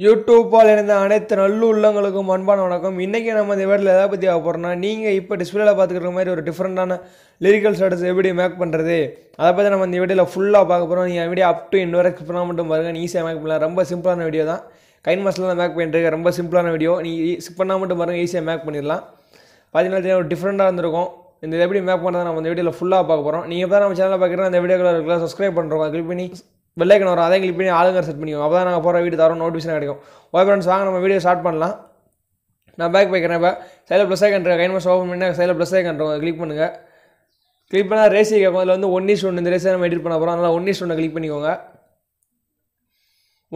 யூடியூப்பால் இருந்த அனைத்து நல்ல உள்ளங்களுக்கும் அன்பான வணக்கம். இன்றைக்கி நம்ம இந்த வீட்டில் எதை பற்றி ஆக போகிறோம்னா நீங்கள் இப்போ டிஸ்பிளேல பார்த்துக்கிற மாதிரி ஒரு டிஃப்ரெண்ட்டான லிரிக்கல் ஸ்டேட்டஸ் எப்படி மேக் பண்ணுறது அதை பற்றி நம்ம இந்த வீடியோவில் ஃபுல்லாக பார்க்க போகிறோம் நீங்கள் வீடியோ அப் டு இன்னொரு பண்ணால் மட்டும் பாருங்கள் ஈஸியாக மேக் பண்ணலாம். ரொம்ப சிம்பிளான வீடியோ தான். கைன் மாஸ்டில் தான் மேக் பண்ணிட்டு ரொம்ப சிம்பிளான வீடியோ. நீ ஸ்கிப் e-, பண்ணால் மட்டும் பாருங்கள் ஈஸியாக மேக் பண்ணிடலாம். பார்த்தீங்கன்னா ஒரு டிஃப்ரெண்ட்டாக இருந்திருக்கும். இந்த எப்படி மேக் பண்ணுறதை நம்ம இந்த வீடியோவில் ஃபுல்லாக பார்க்க போகிறோம் நீங்கள் இப்போ நம்ம சேனலில் பார்க்குறோம் அந்த வீடியோக்களை இருக்கலாம் சப்ஸ்கிரைப் பண்ணுறோம் கிளிக் பண்ணி வெள்ளைக்கணும் வரும். அதை கிளிக் பண்ணி ஆளுங்க செட் பண்ணிக்கோங்க. அப்போ தான் நாங்கள் போகிற வீடு தரோம் நோட்டிஃபிகேஷன் கிடைக்கும். ஓகே ஃப்ரெண்ட்ஸ் வாங்க நம்ம வீடியோ ஸ்டார்ட் பண்ணலாம். நான் பேக் போய்க்கிறேன் இப்போ. சைடில் plus icon KineMaster open பண்ணி சைடில் ப்ளஸ் ஐக்கன் கிளிக் பண்ணுங்கள் கிளிக் பண்ணால் ரேசி கேட்கும் அதில் வந்து ஒன் இஸ் ஒன்று இந்த ரேஸை நம்ம எடிட் பண்ண போகிறோம் அதனால் ஒன் இஸ் ஒன்றை கிளிக் பண்ணிக்கோங்க.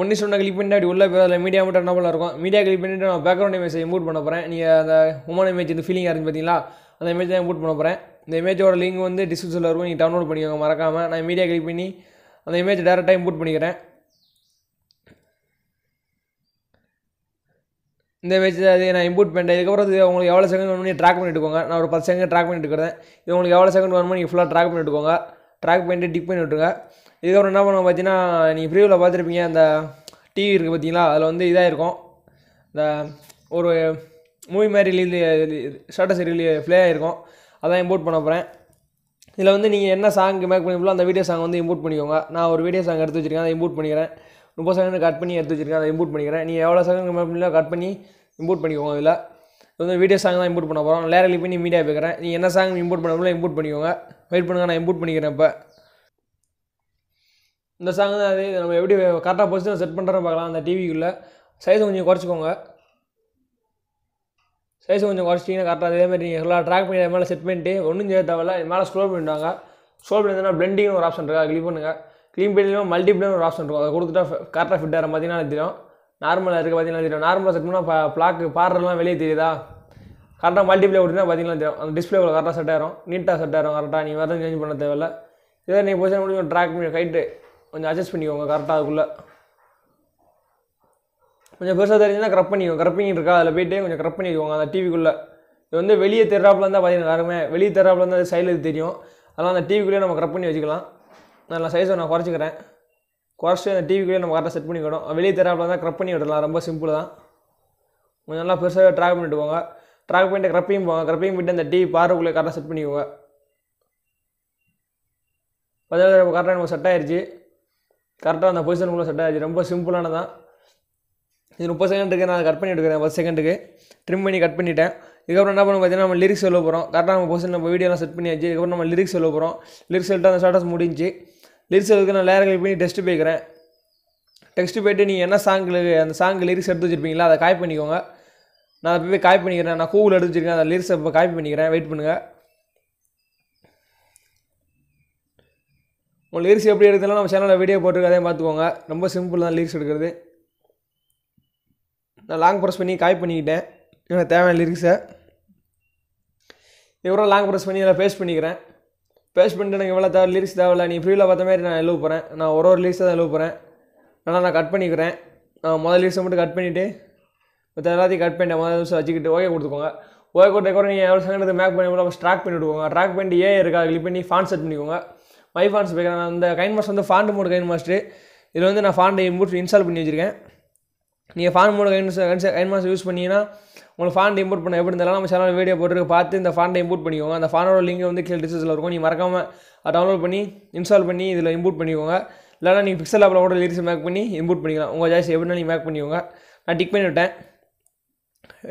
ஒன் இஸ் ஒன்றை கிளிக் பண்ணி அப்படி உள்ளே போய் அதில் மீடியா மட்டும் என்ன இருக்கும்? மீடியா கிளிக் பண்ணிவிட்டு நான் பேக்ரவுண்ட் இமேஜ் இம்போர்ட் பண்ண போகிறேன் நீங்கள் அந்த உமன் இமேஜ் இந்த ஃபீலிங் இருந்து பார்த்தீங்களா அந்த இமேஜ் தான் இம்போர்ட் பண்ண போகிறேன் இந்த இமேஜோட லிங்க் வந்து டிஸ்கிரிப்ஷனில் இருக்கும். நீங்கள் டவுன்லோட் பண்ணிக்கோங்க. மறக்காமல் நான் மீடியா கிளிக் பண்ணி அந்த இமேஜ் டேரெக்டாக இம்போர்ட் பண்ணிக்கிறேன். இந்த இமேஜ் அது நான் இம்போர்ட் பண்ணிட்டேன். இதுக்கப்புறம் இது உங்களுக்கு எவ்வளோ செகண்ட் வேணும்னு ட்ராக் பண்ணிட்டுக்கோங்க நான் ஒரு பத்து செகண்ட் ட்ராக் பண்ணிட்டு இருக்கிறேன். இது உங்களுக்கு எவ்வளோ செகண்ட் வேணுமோ நீங்கள் ஃபுல்லாக ட்ராக் பண்ணிட்டுக்கோங்க ட்ராக் பண்ணிட்டு டிக் பண்ணி விட்டுருங்க. இதுக்கப்புறம் என்ன பண்ணுவோம் பார்த்தீங்கன்னா நீங்கள் ப்ரீவில் பார்த்துருப்பீங்க அந்த டிவி இருக்குது பார்த்தீங்களா? அதில் வந்து இதாக இருக்கும். இந்த ஒரு மூவி மாதிரி ஸ்டாட்டஸ் ரிலீ ப்ளே ஆகிருக்கும் அதான் இம்போர்ட் பண்ண போகிறேன் இதில் வந்து நீங்கள் என்ன சாங் மேக் பண்ணிங்களோ அந்த வீடியோ சாங் வந்து இம்போர்ட் பண்ணிக்கோங்க. நான் ஒரு வீடியோ சாங் எடுத்து வச்சிருக்கேன் அதை இம்போர்ட் பண்ணிக்கிறேன். முப்பது செகண்ட் கட் பண்ணி எடுத்து வச்சிருக்கேன் அதை இம்போர்ட் பண்ணிக்கிறேன். நீங்கள் எவ்வளோ செகண்ட் மேக் பண்ணி கட் பண்ணி இம்போர்ட் பண்ணிக்கோங்க இதில். இது வந்து வீடியோ சாங் தான் இம்போர்ட் பண்ண போகிறோம் லேர் போய் பண்ணி மீடியா பேக்கிறேன் நீங்கள் என்ன சாங் இம்போர்ட் பண்ண இம்போர்ட் பண்ணிக்கோங்க. வெயிட் பண்ணுங்கள் நான் இம்போர்ட் பண்ணிக்கிறேன் இப்போ. இந்த சாங் தான் அது. நம்ம எப்படி கரெக்டாக பொசிஷன் செட் பண்ணுறோம் பார்க்கலாம். அந்த டிவிக்குள்ளே சைஸ் கொஞ்சம் குறைச்சிக்கோங்க. சைஸ் கொஞ்சம் குறைச்சிட்டிங்கன்னா கரெக்டாக அதே மாதிரி நீங்கள் எல்லாம் ட்ராக் பண்ணி அது மேலே செட் பண்ணிட்டு ஒன்றும் செய்ய தேவையில்ல. இது மேலே ஸ்க்ரோல் பண்ணிவிடுவாங்க ஸ்க்ரோல் பண்ணி பிளெண்டிங் ஒரு ஆப்ஷன் இருக்கா? கிளிக் பண்ணுங்கள் க்ளீன் பண்ணிலும் மல்டிப்ளேன் ஒரு ஆப்ஷன் இருக்கும். அதை கொடுத்துட்டா கரெக்டாக ஃபிட் ஆகிற பார்த்தீங்கன்னா தெரியும். நார்மலாக இருக்குது பார்த்தீங்கன்னா தெரியும். நார்மலாக செட் பண்ணால் பிளாக்கு பாடுறதுலாம் வெளியே தெரியுதா? கரெக்டாக மல்டிப்ளே விட்டுனா பார்த்தீங்கன்னா தெரியும். அந்த டிஸ்பிளே கரெக்டாக செட் ஆயிரும். நீட்டாக செட் ஆயிரும். கரெக்டாக நீங்கள் வேறு சேஞ்ச் பண்ண தேவையில்ல. இதை நீங்கள் பொசிஷன் முடியும் ட்ராக் பண்ணி கைட்டு கொஞ்சம் அட்ஜஸ்ட் பண்ணிக்கோங்க. கரெக்டாக அதுக்குள்ளே. கொஞ்சம் பெருசாக தெரிஞ்சுன்னா க்ரப் பண்ணிக்கோங்க க்ரப்பிங் இருக்கா? அதில் போயிட்டு கொஞ்சம் க்ரப் பண்ணிக்கோங்க அந்த டிவிக்குள்ளே இது வந்து வெளியே தெராப்பில் இருந்தால் பார்த்தீங்கன்னா யாருமே வெளியே தெராப்பில் இருந்தால் அது சைடில் தெரியும். அதனால் அந்த டிவிக்குள்ளேயே நம்ம க்ரப் பண்ணி வச்சுக்கலாம். நான் சைஸை நான் குறைச்சிக்கிறேன். குறைச்சி அந்த டிவிக்குள்ளேயே நம்ம கரெக்டாக செட் பண்ணிக்கணும் வெளியே தெராப்பில் இருந்தால் க்ரப் பண்ணி விடலாம் ரொம்ப சிம்பிள் தான். கொஞ்சம் நல்லா பெருசாக ட்ராக் பண்ணிட்டு போங்க. ட்ராக் பண்ணிட்டு க்ரப்பிங் போங்க. க்ரப்பிங் போயிட்டு அந்த டிவி பாருக்குள்ளே கரெக்டாக செட் பண்ணிக்கோங்க பார்த்தீங்கன்னா கரெக்டாக நம்ம செட் ஆயிடுச்சு கரெக்டாக அந்த பொசிஷனுக்குள்ளே செட் ஆயிடுச்சு ரொம்ப சிம்பிளானதான் இது முப்பது செகண்டுக்கு நான் கட் பண்ணி எடுக்கிறேன் பத்து செகண்டுக்கு ட்ரிம் பண்ணி கட் பண்ணிட்டேன். இதுக்கப்புறம் என்ன பண்ணுவோம் பார்த்தீங்கன்னா நம்ம லிரிக்ஸ் சொல்ல போகிறோம் கரெக்டாக நம்ம பொசிஷன் நம்ம வீடியோலாம் செட் பண்ணியாச்சு. இதுக்கப்புறம் நம்ம லிரிக்ஸ் சொல்ல போகிறோம் லிரிக்ஸ் சொல்லிட்டு அந்த ஸ்டாட்டஸ் முடிஞ்சு லிரிக்ஸ் எழுதுக்கு நான் லேயர் பண்ணி டெஸ்ட்டு போய்க்கிறேன். டெக்ஸ்ட்டு போய்ட்டு நீங்கள் என்ன சாங்கில் அந்த சாங்கு லிரிக்ஸ் எடுத்து வச்சுருப்பீங்களா அதை காய் பண்ணிக்கோங்க. நான் அதை போய் காய் பண்ணிக்கிறேன். நான் கூகுள் எடுத்து வச்சிருக்கேன் அந்த லிரிக்ஸை இப்போ காய் பண்ணிக்கிறேன். வெயிட் பண்ணுங்கள் உங்கள் லிரிக்ஸ் எப்படி எடுக்கிறதுனால நம்ம சேனலில் வீடியோ போட்டுருக்கு பார்த்துக்கோங்க. ரொம்ப சிம்பிள் தான் லிரிக்ஸ் எடுக்கிறது. நான் லாங் ப்ரெஸ் பண்ணி காய் பண்ணிக்கிட்டேன். எனக்கு தேவையான லிரிக்ஸை இவ்வளோ லாங் ப்ரெஸ் பண்ணி இதில் பேஸ்ட் பண்ணிக்கிறேன். பேஸ்ட் பண்ணிட்டு எனக்கு இவ்வளோ தேவை லிரிக்ஸ் தேவையில்ல. நீ ஃப்ரீயில் பார்த்த மாதிரி நான் எழுத போகிறேன் நான் ஒரு ஒரு லிரிக்ஸை தான் எழுத போகிறேன் ஆனால் நான் கட் பண்ணிக்கிறேன். நான் முதல் லிரிக்ஸை மட்டும் கட் பண்ணிவிட்டு மற்ற எல்லாத்தையும் கட் பண்ணிட்டேன் முதல் நிமிஷம் வச்சுக்கிட்டு ஓகே கொடுத்துக்கோங்க. ஓகே கொடுத்தக்கப்புறம் நீங்கள் எவ்வளோ செகண்ட் மேக் பண்ணி ஸ்ட்ராக் பண்ணி விடுவோங்க ட்ராக் பண்ணிட்டு ஏ இருக்கா கிளிக் பண்ணி ஃபான் செட் பண்ணிக்கோங்க. மை ஃபான்ஸ் நான் அந்த கைன் மாஸ்டர் வந்து ஃபாண்ட் மோடு கைன் மாஸ்டர் இதில் வந்து நான் ஃபாண்டை இம்போர்ட் இன்ஸ்டால் பண்ணி வச்சுருக்கேன். நீங்கள் ஃபான் மோடு கைன்ஸ் கைன் மாஸ்டர் யூஸ் பண்ணிங்கன்னா உங்களுக்கு ஃபாண்ட் இம்போர்ட் பண்ண எப்படி இருந்தாலும் நம்ம சேனல் வீடியோ போட்டு பார்த்து இந்த ஃபாண்டை இம்போர்ட் பண்ணிக்கோங்க. அந்த ஃபானோட லிங்க் வந்து கீழே டிஸ்கிரிப்ஷனில் இருக்கும். நீங்கள் மறக்காமல் டவுன்லோட் பண்ணி இன்ஸ்டால் பண்ணி இதில் இம்போர்ட் பண்ணிக்கோங்க. இல்லைனா நீங்கள் பிக்சல் ஆப்பில் கூட லிரிக்ஸ் மேக் பண்ணி இம்போர்ட் பண்ணிக்கலாம். உங்கள் ஜாய்ஸ் எப்படினா நீங்கள் மேக் பண்ணிக்கோங்க. நான் டிக் பண்ணி விட்டேன்.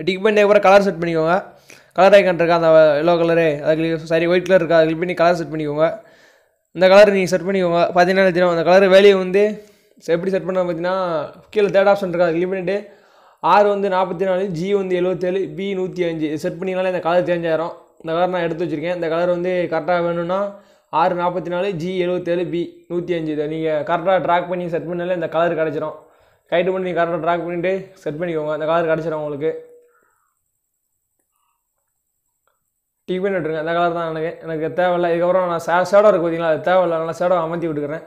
டிக் பண்ணி அப்புறம் கலர் செட் பண்ணிக்கோங்க. கலர் ஐக்கான் இருக்கா அந்த எல்லோ கலரு அதுக்கு சாரி ஒயிட் கலர் இருக்கா கிளிக் பண்ணி கலர் செட் பண்ணிக்கோங்க. இந்த கலர் நீங்கள் செட் பண்ணிக்கோங்க. பார்த்தீங்கன்னா தெரியும் அந்த கலர் வேலையை வந்து எப்படி செட் பண்ண பார்த்தீங்கன்னா கீழே தேர்ட் ஆப்ஷன் இருக்கா கிளிக் பண்ணிவிட்டு ஆறு வந்து நாற்பத்தி நாலு ஜி வந்து எழுபத்தேழு பி நூற்றி அஞ்சு. செட் பண்ணிங்கனாலே இந்த கலர் சேஞ்ச் ஆயிரும். இந்த கலர் நான் எடுத்து வச்சுருக்கேன். இந்த கலர் வந்து கரெக்டாக வேணும்னா ஆறு நாற்பத்தி நாலு ஜி எழுபத்தேழு பி நூற்றி அஞ்சு. இதை நீங்கள் கரெக்டாக ட்ராக் பண்ணி செட் பண்ணாலே இந்த கலர் கிடச்சிரும். கைட்டு பண்ணி நீங்கள் கரெக்டாக ட்ராக் பண்ணிவிட்டு செட் பண்ணிக்கோங்க. அந்த கலர் கிடச்சிரும் உங்களுக்கு. டிக் பண்ணி விட்ருங்க அந்த கலர் தான் எனக்கு. எனக்கு தேவையில்ல. இதுக்கப்புறம் நான் சே சேடோ இருக்குது பார்த்தீங்களா? அது தேவையில்ல. நல்லா சேடோ அமர்த்தி விட்டுக்கிறேன்.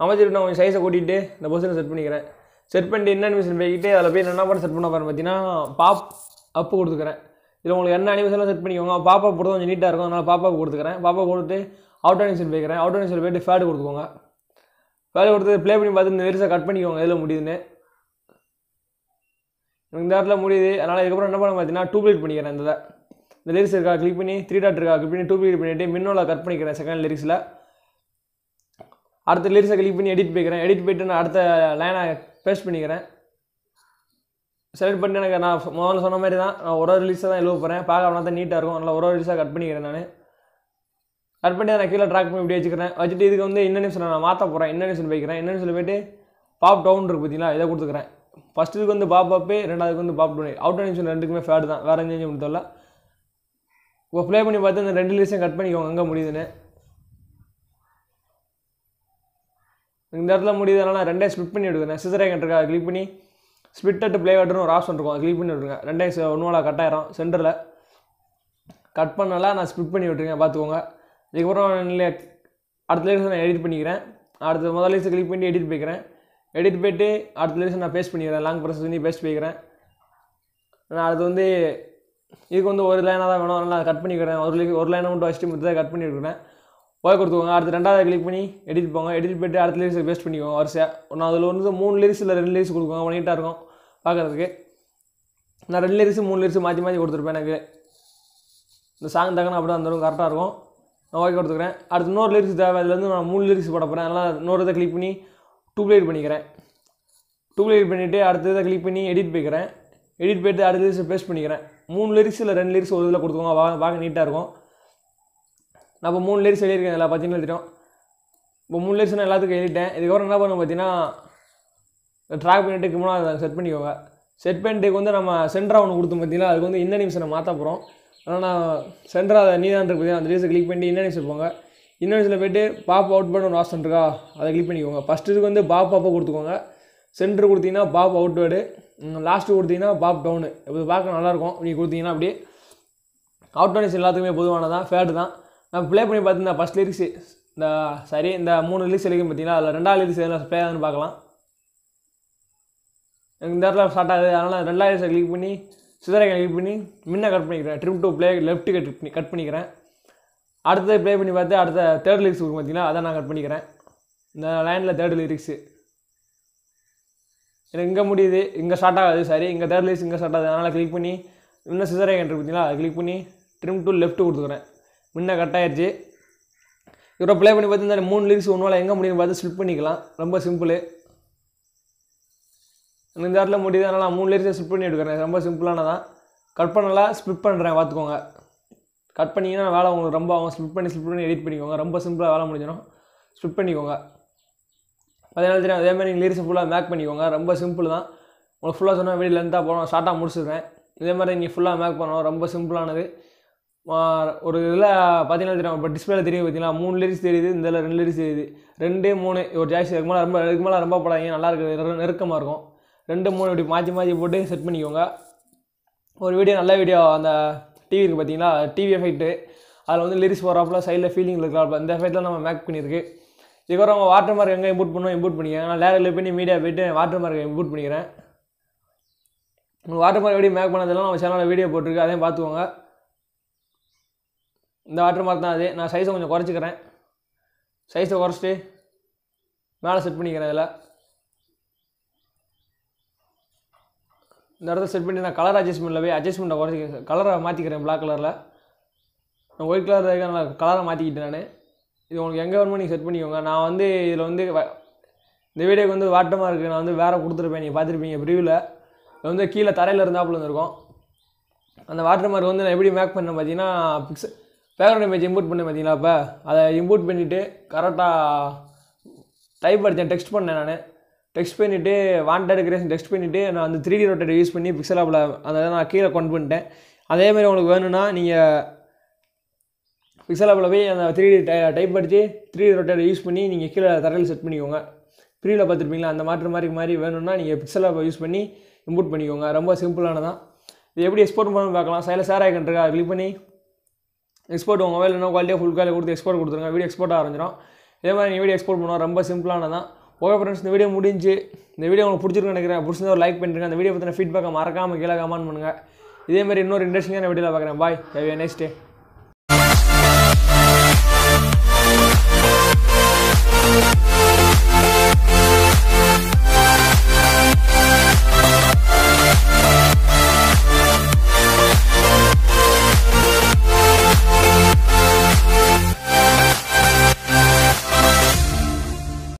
அமைச்சர் நான் கொஞ்சம் சைஸை கூட்டிகிட்டு இந்த பொசிஷனை செட் பண்ணிக்கிறேன். செட் பண்ணிட்டு என்ன அனிமேஷன் போய்கிட்டு அதில் போய் என்ன பண்ண செட் பண்ண பாருங்க பார்த்தீங்கன்னா பாப் அப்பு கொடுத்துக்கிறேன். இதில் உங்களுக்கு என்ன அனிமேஷன்லாம் செட் பண்ணிக்கோங்க பாப்பா போட்டு கொஞ்சம் நீட்டாக இருக்கும் அதனால் பாப்பா கொடுத்துக்கிறேன். பாப்பா கொடுத்து அவுட் அனிமேஷன் போய்க்கிறேன் அவுட் அனிமேஷன் போய்ட்டு ஃபேட் கொடுத்துக்கோங்க. ஃபேட் கொடுத்து ப்ளே பண்ணி பார்த்து இந்த வெரிசை கட் பண்ணிக்கோங்க எதில் முடியுதுன்னு. இந்த இடத்துல முடியுது அதனால் இதுக்கப்புறம் என்ன பண்ண பார்த்தீங்கன்னா டூப்லைட் பண்ணிக்கிறேன் இந்த இந்த லிரிக்ஸ் இருக்கா கிளிக் பண்ணி த்ரீ டாட் இருக்கா கிளிக் பண்ணி டூப்லைட் பண்ணிவிட்டு மின்னோல கட் பண்ணிக்கிறேன் செகண்ட் லிரிக்ஸில் அடுத்த லிரிக்ஸை கிளிக் பண்ணி எடிட் போய்க்கிறேன் எடிட் போயிட்டு நான் அடுத்த லைனை பேஸ்ட் பண்ணிக்கிறேன். செலக்ட் பண்ணி எனக்கு நான் முதல்ல சொன்ன மாதிரி தான் நான் ஒரு ஒரு ரிலீஸாக தான் எழுத போகிறேன் பார்க்க அப்படின்னா தான் நீட்டாக இருக்கும். அதனால் ஒரு ஒரு ரிலீஸாக கட் பண்ணிக்கிறேன் நான். கட் பண்ணி நான் கீழே ட்ராக் பண்ணி இப்படி வச்சுக்கிறேன். வச்சுட்டு இதுக்கு வந்து என்ன நிமிஷம் நான் மாற்ற போகிறேன் என்ன நிமிஷம் போய்க்கிறேன் இன்னனிஷன் போயிட்டு பாப் டவுன் இருக்குது பார்த்தீங்களா? இதை கொடுத்துக்கிறேன். ஃபஸ்ட் இதுக்கு வந்து பாப் அப்பே ரெண்டாவதுக்கு வந்து பாப் டவுன் அவுட் அனிஷன் ரெண்டுக்குமே ஃபேட் தான். வேறு எந்த சேஞ்சும் தெரியல இப்போ ப்ளே பண்ணி பார்த்து இந்த ரெண்டு லிஸ்ட்டையும் கட் பண்ணிக்கோங்க. அங்கே முடியுதுன்னு. இந்த இடத்துல முடியுது அதனால் ரெண்டே ஸ்பிட் பண்ணி விடுங்க சிசரே இருக்கா கிளிக் பண்ணி ஸ்பிட் அட் ப்ளே கட்டுன்னு ஒரு ஆப்ஷன் இருக்கும். கிளிக் பண்ணி விட்ருங்க ரெண்டே ஒன்றுவலா கட் ஆயிரும். சென்டரில் கட் பண்ணலாம் நான் ஸ்பிட் பண்ணி விட்ருங்க பார்த்துக்கோங்க. இதுக்கப்புறம் இல்லை அடுத்த லேஸ் நான் எடிட் பண்ணிக்கிறேன். அடுத்த முதல் லேஸை கிளிக் பண்ணி எடிட் போய்க்கிறேன். எடிட் போய்ட்டு அடுத்த லேஸ் நான் பேஸ்ட் பண்ணிக்கிறேன். லாங் ப்ரெஸ் பண்ணி பேஸ்ட் போய்க்கிறேன். நான் அடுத்து வந்து இதுக்கு வந்து ஒரு லைனாக தான் வேணும். அதனால் கட் பண்ணிக்கிறேன். ஒரு ஒரு லைனை மட்டும் வச்சுட்டு மொத்தத்தை கட் பண்ணி விட்ருக்கேன் ஓகே கொடுத்துக்கோங்க. அடுத்து ரெண்டாவது கிளிக் பண்ணி எடிட் போங்க. எடிட் போயிட்டு அடுத்த லிரிக்ஸ் பேஸ்ட் பண்ணிக்கோங்க. வரிசையாக நான் அதில் வந்து மூணு லிரிக்ஸ் இல்லை ரெண்டு லிரிக்ஸ் கொடுக்குவாங்க நீட்டாக இருக்கும் பார்க்குறதுக்கு நான் ரெண்டு லிரிக்ஸ் மூணு லிரிக்ஸ் மாற்றி மாற்றி கொடுத்துருப்பேன் எனக்கு. இந்த சாங் தக்கன அப்படி தான் வந்துடும் கரெக்டாக இருக்கும். நான் ஓகே கொடுத்துக்கிறேன். அடுத்து இன்னொரு லிரிக்ஸ் தேவை. அதுலேருந்து நான் மூணு லிரிக்ஸ் போட போகிறேன் அதனால் இன்னொரு இதை கிளிக் பண்ணி டூப்ளேட் பண்ணிக்கிறேன். டூப்ளேட் பண்ணிவிட்டு அடுத்த இதை கிளிக் பண்ணி எடிட் போய்க்கிறேன். எடிட் போயிட்டு அடுத்த லிரிக்ஸ் பேஸ்ட் பண்ணிக்கிறேன். மூணு லிரிக்ஸ் இல்லை ரெண்டு லிரிக்ஸ் ஒரு இதில் கொடுத்துக்கோங்க. பார்க்க நீட்டாக இருக்கும். நான் இப்போ மூணு லேர்ஸ் எழுதியிருக்கேன் எல்லா பார்த்தீங்கன்னா தெரியும் இப்போ மூணு லேர்ஸ் நான் எல்லாத்துக்கும் எழுதிட்டேன். இதுக்கப்புறம் என்ன பண்ணுவோம் பார்த்தீங்கன்னா ட்ராக் பண்ணிட்டு மூணாவது செட் பண்ணிக்கோங்க. செட் பண்ணிட்டுக்கு வந்து நம்ம சென்டராக ஒன்று கொடுத்தோம் பார்த்தீங்களா? அதுக்கு வந்து இன்ன நிமிஷம் மாற்ற போகிறோம் ஆனால் நான் சென்டராக அதை நீ இருக்கு பார்த்தீங்கன்னா அந்த லிரிக்ஸை கிளிக் பண்ணி இன்ன நிமிஷம் போங்க. இன்ன நிமிஷத்தில் போயிட்டு பாப் அவுட் பண்ண ஒரு ஆப்ஷன் இருக்கா? அதை கிளிக் பண்ணிக்கோங்க. ஃபஸ்ட்டு இதுக்கு வந்து பாப் பாப்பை கொடுத்துக்கோங்க. சென்டர் கொடுத்தீங்கன்னா பாப் அவுட்வேர்டு லாஸ்ட்டு கொடுத்தீங்கன்னா பாப் டவுனு இப்போ பார்க்க நல்லாயிருக்கும் நீங்கள் கொடுத்தீங்கன்னா அப்படியே அவுட் டோனிஸ் எல்லாத்துக்குமே பொதுவானதான் ஃபேடு தான். நான் ப்ளே பண்ணி பார்த்து ஃபஸ்ட் லிரிக்ஸ் இந்த சரி இந்த மூணு லிரிக்ஸ் எழுதி பார்த்தீங்களா அதில் ரெண்டாவது லிரிக்ஸ் எதில் ப்ளே ஆகுதுன்னு பார்க்கலாம். எனக்கு இந்த இடத்துல ஸ்டார்ட் ஆகுது. அதனால் ரெண்டாவது லிரிக்ஸை கிளிக் பண்ணி சிதறை கிளிக் பண்ணி முன்ன கட் பண்ணிக்கிறேன். Trim to play left cut பண்ணி கட் பண்ணிக்கிறேன். அடுத்தது ப்ளே பண்ணி பார்த்து அடுத்த தேர்ட் லிரிக்ஸ் பார்த்தீங்கன்னா அதை நான் கட் பண்ணிக்கிறேன். இந்த லைனில் தேர்ட் லிரிக்ஸு எனக்கு இங்கே முடியுது. இங்கே ஸ்டார்ட் ஆகாது. சரி இங்கே தேர்ட் லிரிக்ஸ் இங்கே ஸ்டார்ட் ஆகுது. அதனால் கிளிக் பண்ணி இன்னும் சிசரே கண்ட்ரு பார்த்தீங்களா அதை கிளிக் பண்ணி ட்ரிம் டு லெஃப்ட்டு கொடுத்துக்கிறேன். முன்ன கட் ஆயிடுச்சு இப்போ ப்ளே பண்ணி பார்த்து இந்த மூணு லிரிக்ஸ் ஒன்றால் எங்கே முடியும் பார்த்து ஸ்லிப் பண்ணிக்கலாம். ரொம்ப சிம்பிள் இந்த இடத்துல முடியுது அதனால் நான் மூணு லிரிக்ஸை ஸ்லிப் பண்ணி எடுக்கிறேன். ரொம்ப சிம்பிளானதான் கட் பண்ணலாம் ஸ்பிட் பண்ணுறேன் பார்த்துக்கோங்க. கட் பண்ணிங்கன்னா வேலை உங்களுக்கு ரொம்ப ஆகும். ஸ்பிட் பண்ணி ஸ்லிப் பண்ணி எடிட் பண்ணிக்கோங்க. ரொம்ப சிம்பிளாக வேலை முடிஞ்சிடும். ஸ்பிட் பண்ணிக்கோங்க. அதனால தெரியும் அதே மாதிரி நீங்கள் லிரிக்ஸ் ஃபுல்லாக மேக் பண்ணிக்கோங்க. ரொம்ப சிம்பிள் தான். உங்களுக்கு ஃபுல்லாக சொன்னால் வீடியோ லென்த்தாக போகணும் ஷார்ட்டாக முடிச்சிடுறேன். இதே மாதிரி நீங்கள் ஃபுல்லாக மேக் பண்ணணும். ரொம்ப சிம்பிளானது ஒரு இதில் பார்த்தீங்கன்னா தெரியும் இப்போ டிஸ்பிளேல தெரியும் பார்த்தீங்களா மூணு லிரிக்ஸ் தெரியுது இந்த இதில் ரெண்டு லிரிக்ஸ் தெரியுது. ரெண்டே மூணு ஒரு ஜாய்ஸ் இதுக்கு மேலே ரொம்ப இதுக்கு மேலே ரொம்ப போடாதீங்க நல்லா இருக்குது நெரு- நெருக்கமாக இருக்கும். ரெண்டு மூணு இப்படி மாற்றி மாற்றி போட்டு செட் பண்ணிக்கோங்க. ஒரு வீடியோ நல்ல வீடியோ அந்த டிவி இருக்குது பார்த்தீங்களா டிவி எஃபெக்ட்டு அதில் வந்து லிரிக்ஸ் போகிறாப்புல சைடில் ஃபீலிங் இருக்கிறாப்புல. இந்த எஃபெக்ட்டில் நம்ம மேக் பண்ணியிருக்கு. இதுக்கப்புறம் அவங்க வாட்டர் மார்க் எங்கே இம்போர்ட் பண்ணணும் இம்போர்ட் பண்ணிக்கிறேன் நான் லேரில் போய் மீடியா போயிட்டு வாட்டர் மார்க் இம்போர்ட் பண்ணிக்கிறேன். வாட்டர் மார்க் எப்படி மேக் பண்ணதெல்லாம் நம்ம சேனலில் வீடியோ போட்டிருக்கு அதையும் பார்த்துக்கோங்க. இந்த வாட்டர் மார்க் தான் அது. நான் சைஸை கொஞ்சம் குறைச்சிக்கிறேன். சைஸை குறைச்சிட்டு மேலே செட் பண்ணிக்கிறேன் இதில். இந்த இடத்த செட் பண்ணி நான் கலர் அட்ஜஸ்ட்மெண்ட்டில் போய் அட்ஜஸ்ட்மெண்ட்டை குறைச்சி கலரை மாற்றிக்கிறேன் பிளாக் கலரில் நான் ஒயிட் கலர் இருக்க நான் கலரை மாற்றிக்கிட்டேன் நான். இது உங்களுக்கு எங்கே வேணுமோ நீங்கள் செட் பண்ணிக்கோங்க. நான் வந்து இதில் வந்து வ- இந்த வீடியோக்கு வந்து வாட்டமாக இருக்குது நான் வந்து வேறு கொடுத்துருப்பேன். நீங்கள் பார்த்துருப்பீங்க ப்ரிவியூவில் இது வந்து கீழே தரையில் இருந்தாப்புல இருந்திருக்கும். அந்த வாட்டர் மார்க் வந்து நான் எப்படி மேக் பண்ணேன் பார்த்தீங்கன்னா பிக்ஸ் பேக்ரவுண்ட் இமேஜ் இம்போர்ட் பண்ணேன் பார்த்தீங்களா இப்போ அதை இம்போர்ட் பண்ணிவிட்டு கரெக்டாக டைப் அடித்தேன் டெக்ஸ்ட் பண்ணேன் நான். டெக்ஸ்ட் பண்ணிவிட்டு வாண்டட் கிரேஷன் டெக்ஸ்ட் பண்ணிவிட்டு நான் அந்த த்ரீ டி ரோட்டர் யூஸ் பண்ணி பிக்சல் ஆப்பில் அதை நான் கீழே கொண்டு பண்ணிட்டேன் அதேமாதிரி உங்களுக்கு வேணும்னா நீங்கள் பிக்சல் ஆப்பில் போய் அந்த த்ரீ டி டைப் அடித்து த்ரீ டி ரோட்டர் யூஸ் பண்ணி நீங்கள் கீழே தரையில் செட் பண்ணிக்கோங்க. ஃப்ரீயில் பார்த்துருப்பீங்களா? அந்த மாற்று மாதிரி மாதிரி வேணும்னா நீங்கள் பிக்சல் ஆப்பை யூஸ் பண்ணி இம்போர்ட் பண்ணிக்கோங்க. ரொம்ப சிம்பிளானதான் இது எப்படி எக்ஸ்போர்ட் பண்ணணும்னு பார்க்கலாம். சைல சேர் ஐக்கன் இருக்கா? கிளிக் பண்ணி எக்ஸ்போர்ட் உங்கள் மொபைல் என்ன குவாலிட்டியாக ஃபுல் குவாலிட்டி கொடுத்து எக்ஸ்போர்ட் கொடுத்துருங்க. வீடியோ எக்ஸ்போர்ட் ஆரம்பிச்சிடும் இதே மாதிரி நீங்கள் வீடியோ எக்ஸ்போர்ட் பண்ணுவோம். ரொம்ப சிம்பிளானதான் ஓகே ஃப்ரெண்ட்ஸ் இந்த வீடியோ முடிஞ்சு இந்த வீடியோ உங்களுக்கு பிடிச்சிருக்குன்னு நினைக்கிறேன். பிடிச்சிருந்தா ஒரு லைக் பண்ணிருங்க. அந்த வீடியோ பற்றின ஃபீட்பேக்கை மறக்காமல் கீழே கமெண்ட் பண்ணுங்கள் இதே மாதிரி இன்னொரு இன்ட்ரெஸ்டிங்கான வீடியோவில் பார்க்குறேன். பாய் ஹேவ் ஏ நெக்ஸ்ட் டே